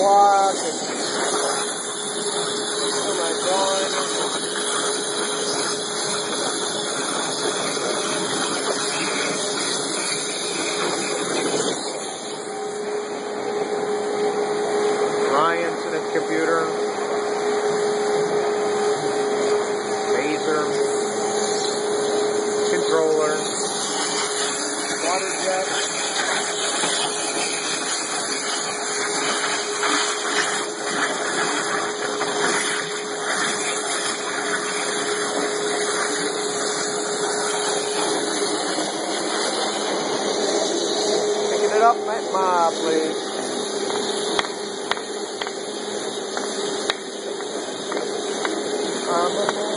block. And, where am Ryan to the computer. Laser. Controller. Water jet. Um, I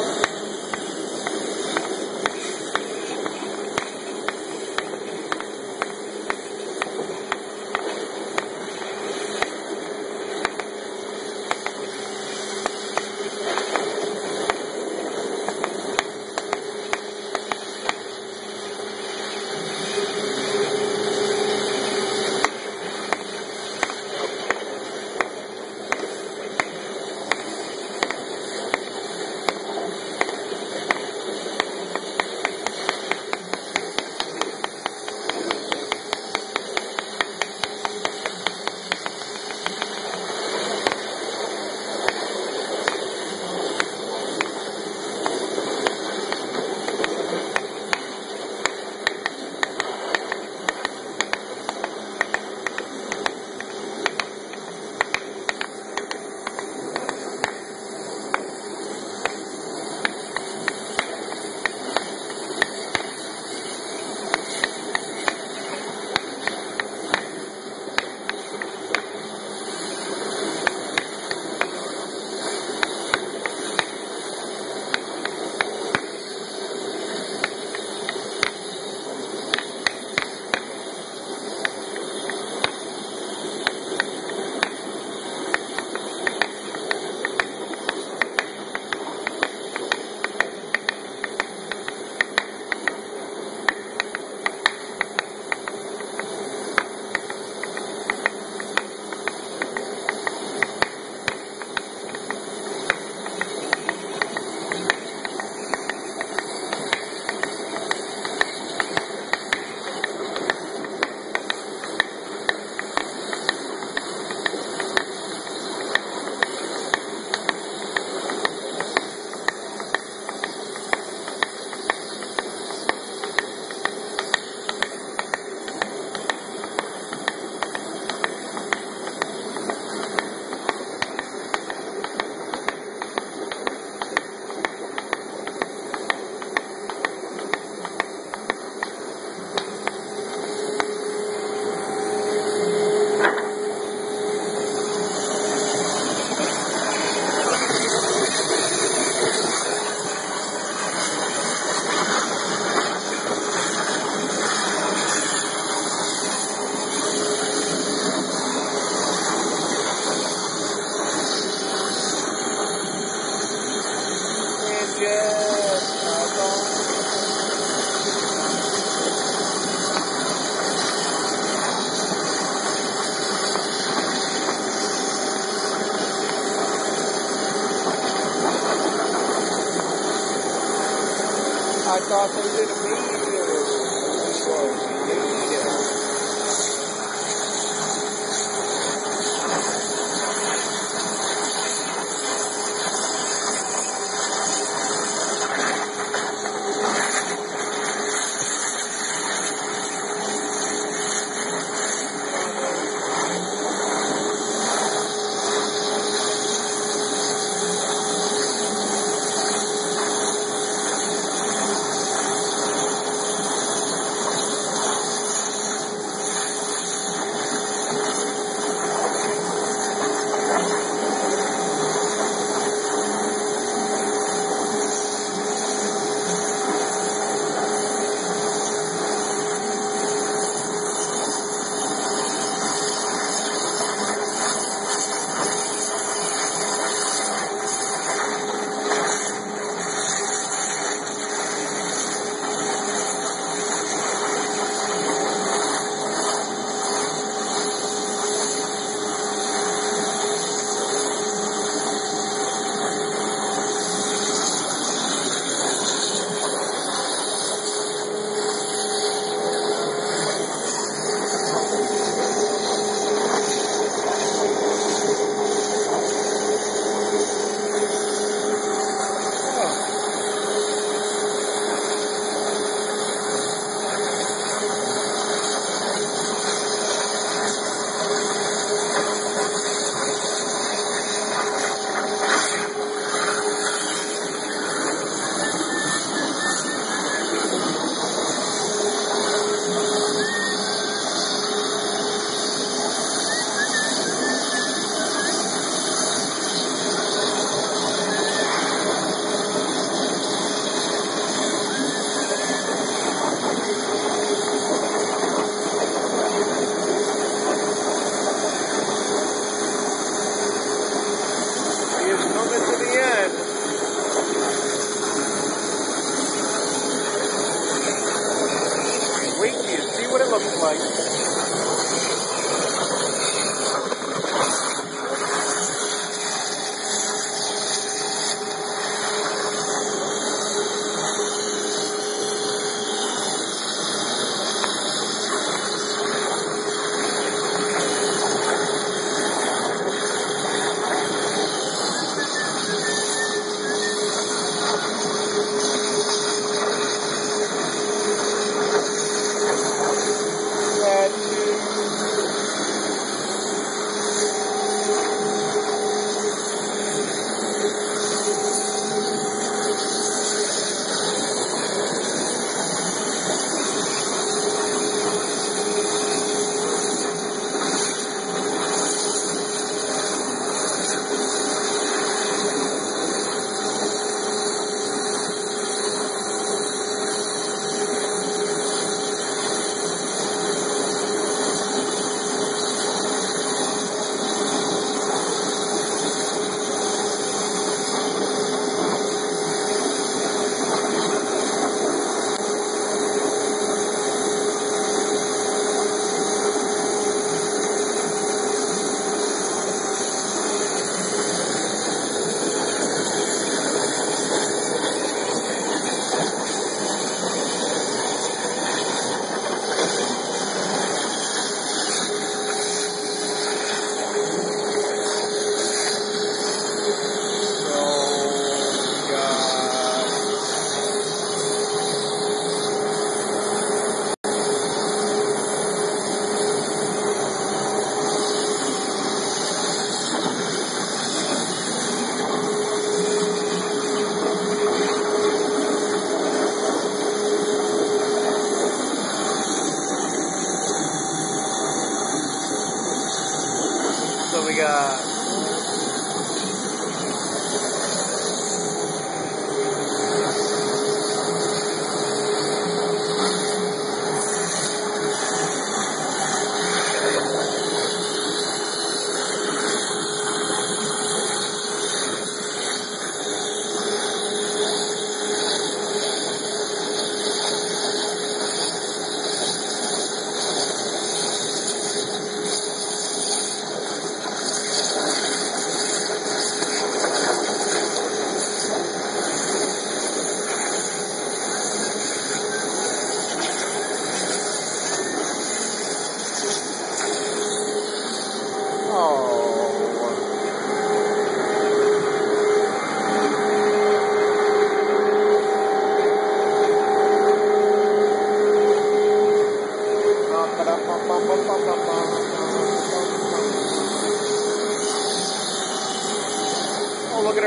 carro, tá vermelho.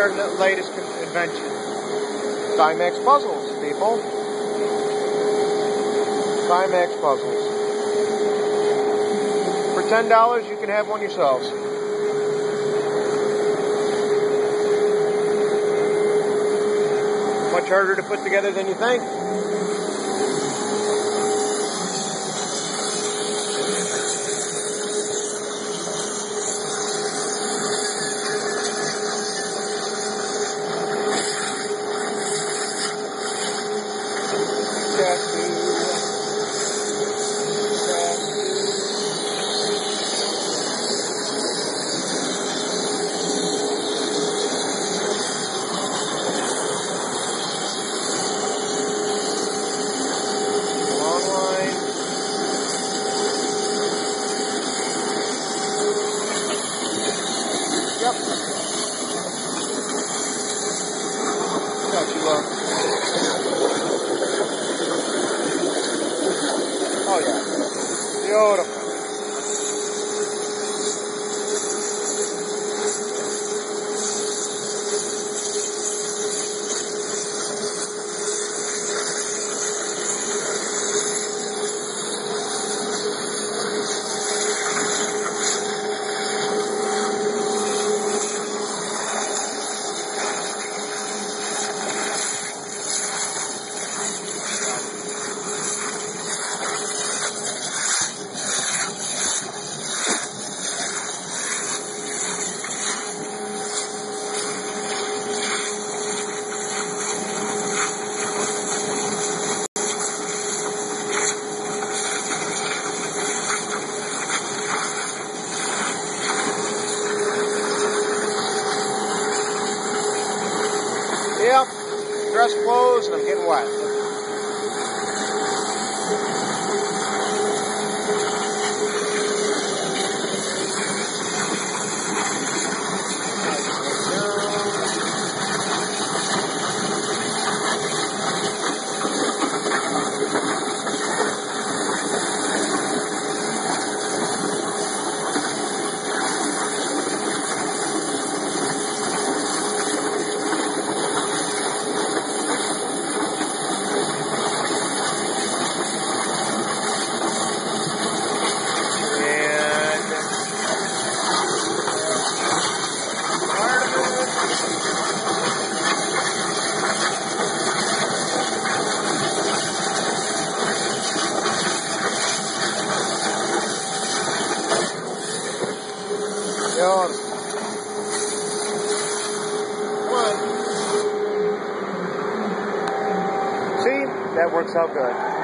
Our latest invention. Timex puzzles, people. Timex puzzles. For $10, you can have one yourselves. Much harder to put together than you think. Oh, yeah. Beautiful. dress clothes and I'm getting wet. Out good.